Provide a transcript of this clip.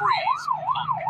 Freeze, punk.